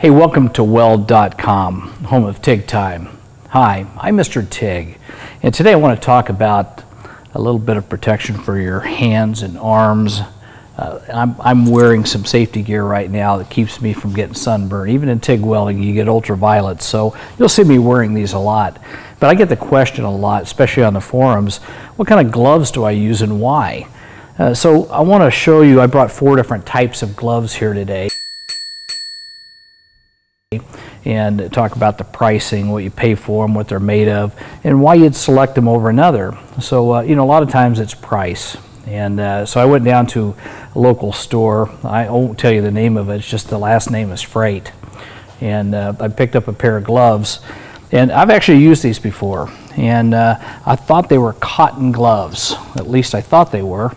Hey, welcome to Weld.com, home of TIG Time. Hi, I'm Mr. TIG, and today I want to talk about a little bit of protection for your hands and arms. Uh, I'm, I'm wearing some safety gear right now that keeps me from getting sunburned. Even in TIG welding, you get ultraviolet, so you'll see me wearing these a lot. But I get the question a lot, especially on the forums, what kind of gloves do I use and why? Uh, so I want to show you, I brought four different types of gloves here today and talk about the pricing, what you pay for them, what they're made of, and why you'd select them over another. So, uh, you know, a lot of times it's price. And uh, so I went down to a local store. I won't tell you the name of it, it's just the last name is Freight. And uh, I picked up a pair of gloves. And I've actually used these before. And uh, I thought they were cotton gloves. At least I thought they were.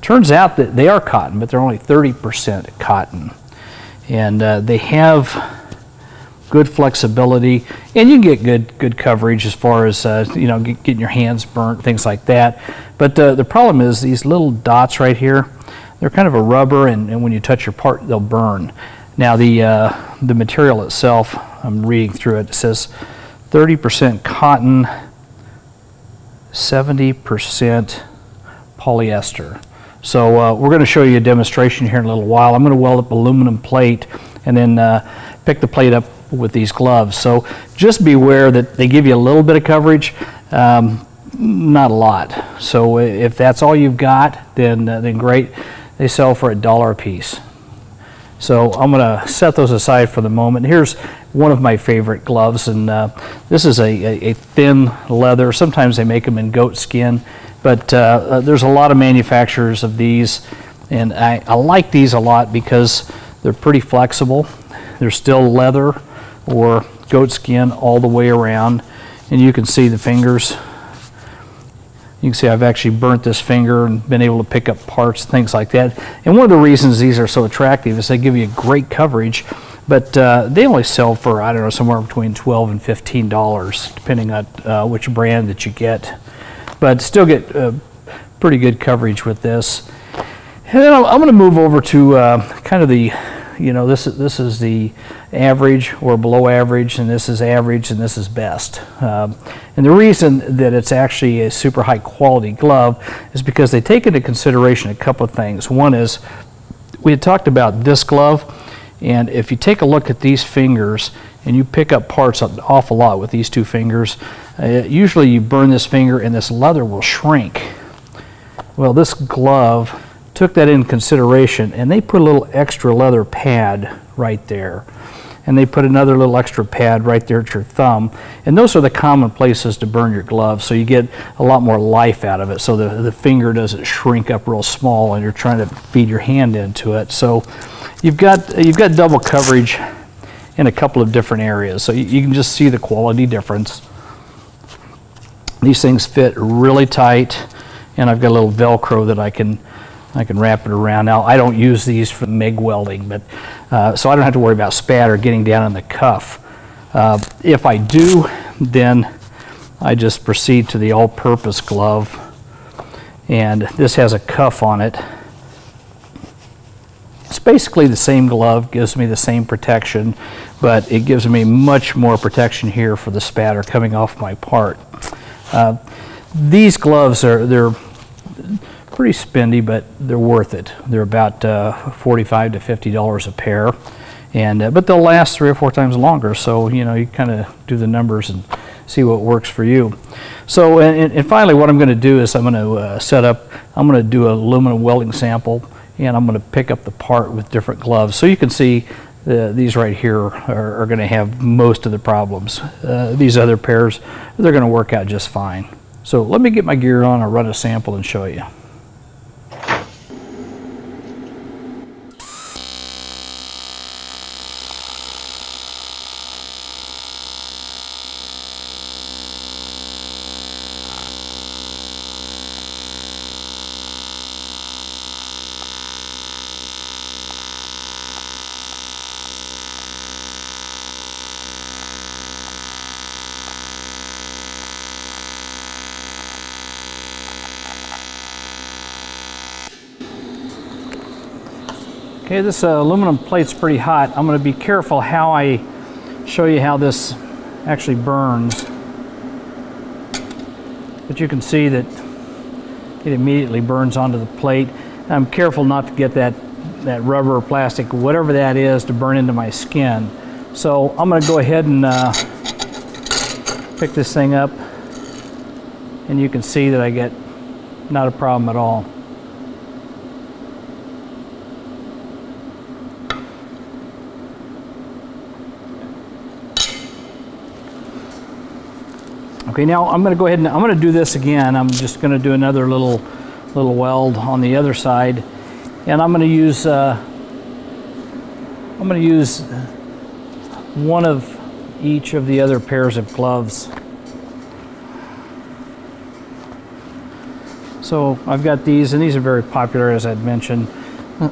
Turns out that they are cotton, but they're only 30% cotton. And uh, they have good flexibility, and you can get good good coverage as far as uh, you know get, getting your hands burnt, things like that. But uh, the problem is these little dots right here, they're kind of a rubber, and, and when you touch your part, they'll burn. Now the uh, the material itself, I'm reading through it. It says 30% cotton, 70% polyester. So uh, we're going to show you a demonstration here in a little while. I'm going to weld up aluminum plate and then uh, pick the plate up with these gloves. So just beware that they give you a little bit of coverage, um, not a lot. So if that's all you've got, then, uh, then great. They sell for a dollar a piece. So I'm going to set those aside for the moment. Here's one of my favorite gloves, and uh, this is a, a, a, thin leather. Sometimes they make them in goat skin, but uh, uh, there's a lot of manufacturers of these, and I, I like these a lot because they're pretty flexible. They're still leather, or goat skin all the way around. And you can see the fingers. You can see I've actually burnt this finger and been able to pick up parts, things like that. And one of the reasons these are so attractive is they give you great coverage, but uh, they only sell for, I don't know, somewhere between 12 and $15, depending on uh, which brand that you get. But still get uh, pretty good coverage with this. And then I'm going to move over to uh, kind of the you know, this is, this is the average or below average, and this is average, and this is best. Um, and the reason that it's actually a super high quality glove is because they take into consideration a couple of things. One is, we had talked about this glove, and if you take a look at these fingers, and you pick up parts an awful lot with these two fingers, uh, usually you burn this finger and this leather will shrink. Well, this glove took that in consideration and they put a little extra leather pad right there. And they put another little extra pad right there at your thumb. And those are the common places to burn your glove, so you get a lot more life out of it. So the, the finger doesn't shrink up real small and you're trying to feed your hand into it. So you've got, you've got double coverage in a couple of different areas. So you, you can just see the quality difference. These things fit really tight and I've got a little Velcro that I can I can wrap it around. Now, I don't use these for MIG welding, but uh, so I don't have to worry about spatter getting down on the cuff. Uh, if I do, then I just proceed to the all-purpose glove, and this has a cuff on it. It's basically the same glove, gives me the same protection, but it gives me much more protection here for the spatter coming off my part. Uh, these gloves are they're pretty spendy, but they're worth it. They're about uh, 45 to 50 dollars a pair, and uh, but they'll last three or four times longer. So you know you kind of do the numbers and see what works for you. So and, and finally, what I'm going to do is I'm going to uh, set up. I'm going to do an aluminum welding sample, and I'm going to pick up the part with different gloves, so you can see. Uh, these right here are, are going to have most of the problems. Uh, these other pairs, they're going to work out just fine. So let me get my gear on, I'll run a sample and show you. Okay, this uh, aluminum plate's pretty hot. I'm going to be careful how I show you how this actually burns. But you can see that it immediately burns onto the plate. I'm careful not to get that, that rubber or plastic, whatever that is, to burn into my skin. So I'm going to go ahead and uh, pick this thing up and you can see that I get not a problem at all. Okay, now I'm going to go ahead and I'm going to do this again. I'm just going to do another little little weld on the other side, and I'm going to use uh, I'm going to use one of each of the other pairs of gloves. So I've got these, and these are very popular, as I'd mentioned.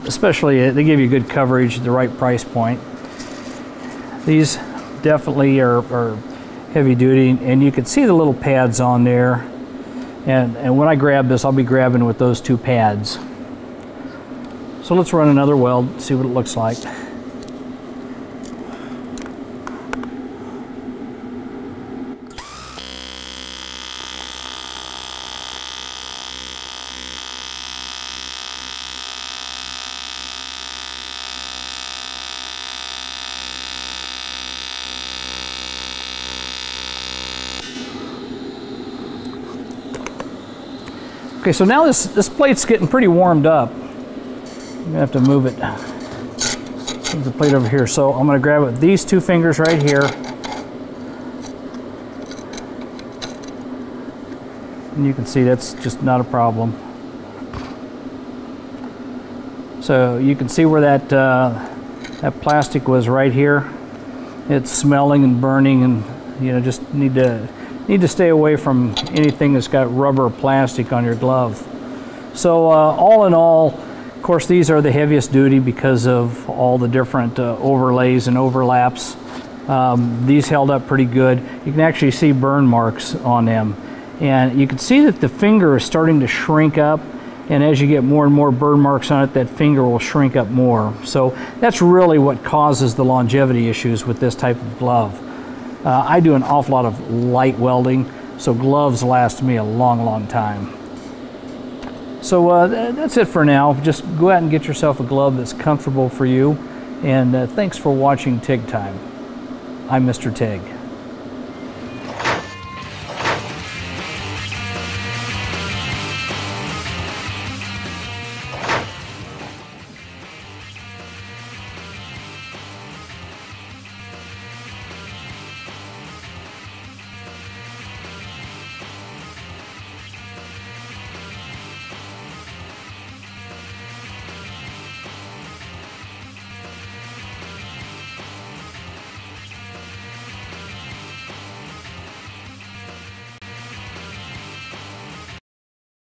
Especially, uh, they give you good coverage at the right price point. These definitely are, are heavy duty, and you can see the little pads on there. And, and when I grab this, I'll be grabbing with those two pads. So let's run another weld, see what it looks like. Okay, so now this, this plate's getting pretty warmed up. I'm gonna have to move it, move the plate over here. So I'm gonna grab it with these two fingers right here. And you can see that's just not a problem. So you can see where that, uh, that plastic was right here. It's smelling and burning and you know, just need to need to stay away from anything that's got rubber or plastic on your glove. So uh, all in all, of course, these are the heaviest duty because of all the different uh, overlays and overlaps. Um, these held up pretty good. You can actually see burn marks on them. And you can see that the finger is starting to shrink up. And as you get more and more burn marks on it, that finger will shrink up more. So that's really what causes the longevity issues with this type of glove. Uh, I do an awful lot of light welding, so gloves last me a long, long time. So uh, that's it for now. Just go out and get yourself a glove that's comfortable for you. And uh, thanks for watching TIG Time. I'm Mr. TIG.